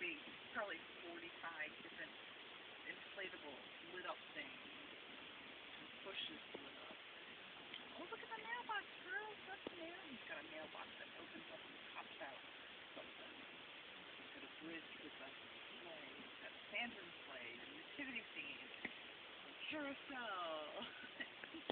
Be probably forty-five different inflatable lit up things. And pushes lit up. Oh, look at the mailbox, girls. That's the mail. He's got a mailbox that opens up and pops out something. He's got a bridge with a sleigh. He's got Santa's sleigh, the nativity scene, the carousel.